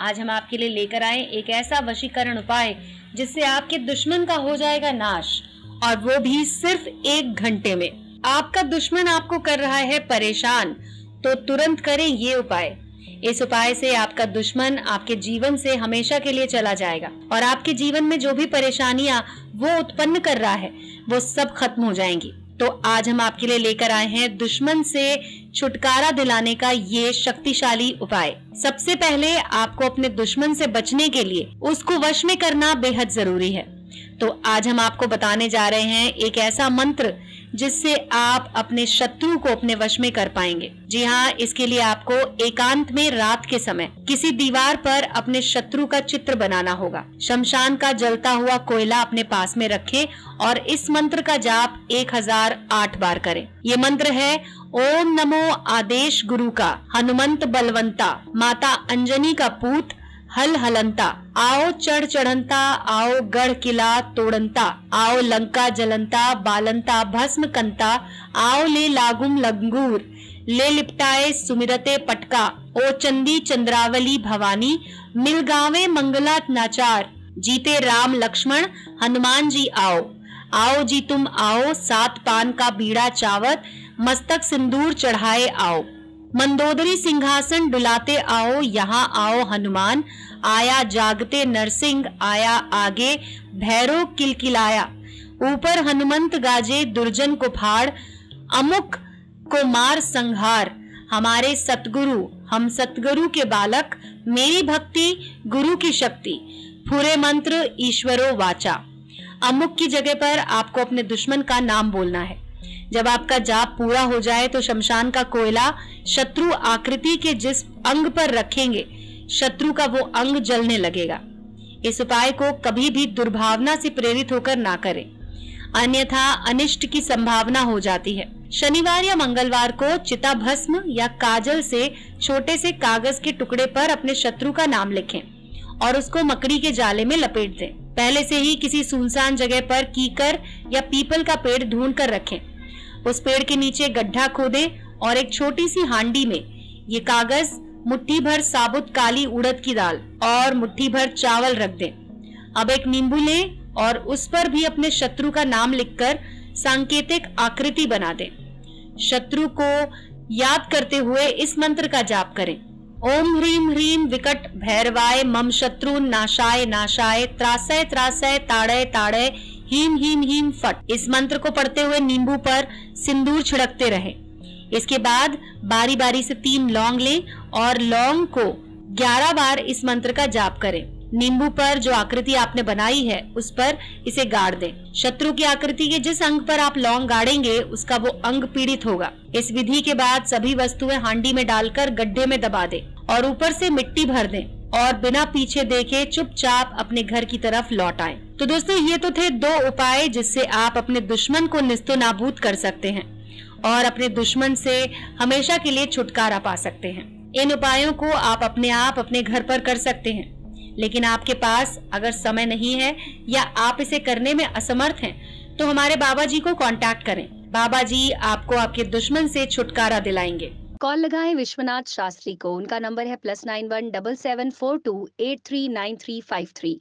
आज हम आपके लिए लेकर आए एक ऐसा वशीकरण उपाय, जिससे आपके दुश्मन का हो जाएगा नाश, और वो भी सिर्फ़ एक घंटे में। आपका दुश्मन आपको कर रहा है परेशान तो तुरंत करें ये उपाय। इस उपाय से आपका दुश्मन आपके जीवन से हमेशा के लिए चला जाएगा, और आपके जीवन में जो भी परेशानियाँ वो उत्पन्न कर रहा है, वो सब खत्म हो जाएँगी। तो आज हम आपके लिए लेकर आए हैं दुश्मन से छुटकारा दिलाने का ये शक्तिशाली उपाय। सबसे पहले आपको अपने दुश्मन से बचने के लिए उसको वश में करना बेहद ज़रूरी है। तो आज हम आपको बताने जा रहे हैं एक ऐसा मंत्र जिससे आप अपने शत्रु को अपने वश में कर पाएँगे। जी हाँ इसके लिए आपको एकांत में रात के समय किसी दीवार पर अपने शत्रु का चित्र बनाना होगा। शमशान का जलता हुआ कोयला अपने पास में रखें और इस मंत्र का जाप एक हज़ार आठ बार करें। ये मंत्र है, ओम नमो आदेश गुरु का, हनुमंत बलवंता, माता अंजनी का पूत हल हलंता आओ चढ़ चढ़ंता आओ गढ़ किला तोड़ंता, आओ लंका जलंता, बालंता भस्म कंता आओ ले लागुम लंगूर ले लिपटाए सुमिरते पटका, ओ चंदी चंद्रावली भवानी, मिल गावे मंगला नाचार, जीते राम लक्ष्मण, हनुमान जी आओ। आओ जी तुम आओ, सात पान का बीड़ा चावत, मस्तक सिंदूर चढ़ाए आओ। मंदोदरी सिंहासन डुलाते आओ, यहाँ आओ हनुमान। आया जागते नरसिंह, आया आगे भैरव किलकिलाया। ऊपर हनुमंत गाजे दुर्जन को फाड़, अमुक को मार संहार। हमारे सतगुरु, हम सतगुरु के बालक, मेरी भक्ति, गुरु की शक्ति। पूरे मंत्र ईश्वरो वाचा। अमुक की जगह पर आपको अपने दुश्मन का नाम बोलना है। जब आपका जाप पूरा हो जाए तो शमशान का कोयला शत्रु आकृति के जिस अंग पर रखेंगे, शत्रु का वो अंग जलने लगेगा। इस उपाय को कभी भी दुर्भावना से प्रेरित होकर ना करें। अन्यथा अनिष्ट की संभावना हो जाती है। शनिवार या मंगलवार को चिता भस्म या काजल से छोटे से कागज़ के टुकड़े पर अपने शत्रु का नाम लिखें और उसको मकड़ी के जाले में लपेट दें। पहले से ही किसी सुनसान जगह पर कीकर या पीपल का पेड़ ढूंढ कर रखें। उस पेड़ के नीचे गड्ढा खोदे और एक छोटी सी हांडी में ये कागज़ मुट्ठी भर साबुत काली उड़द की दाल और मुट्ठी भर चावल रख दें। अब एक नींबू लें और उस पर भी अपने शत्रु का नाम लिखकर सांकेतिक आकृति बना दें। शत्रु को याद करते हुए इस मंत्र का जाप करें। ओम ह्रीम ह्रीम विकट भैरवाय मम शत्रु नाशाय नाशाय त्रासय त्रासय ताड़य ताड़य हीम हीम हीम, फट। इस मंत्र को पढ़ते हुए नींबू पर सिंदूर छिड़कते रहे। इसके बाद बारी बारी से तीन लौंग लें और लौंग को ग्यारह बार इस मंत्र का जाप करें। नींबू पर जो आकृति आपने बनाई है, उस पर इसे गाड़ दें। शत्रु की आकृति के जिस अंग पर आप लौंग गाड़ेंगे, उसका वो अंग पीड़ित होगा। इस विधि के बाद सभी वस्तुएँ हांडी में डालकर गड्ढे में दबा दें और ऊपर से मिट्टी भर दें और बिना पीछे देखे चुपचाप अपने घर की तरफ़ लौट आए। तो दोस्तों, ये तो थे दो उपाय जिससे आप अपने दुश्मन को निस्तो नाबूद कर सकते हैं और अपने दुश्मन से हमेशा के लिए छुटकारा पा सकते हैं। इन उपायों को आप अपने आप अपने घर पर कर सकते हैं। लेकिन आपके पास अगर समय नहीं है या आप इसे करने में असमर्थ हैं तो हमारे बाबा जी को कांटेक्ट करें। बाबा जी आपको आपके दुश्मन से छुटकारा दिलाएँगे। कॉल लगाए विश्वनाथ शास्त्री को। उनका नंबर है plus nine one double seven four two eight three nine three five three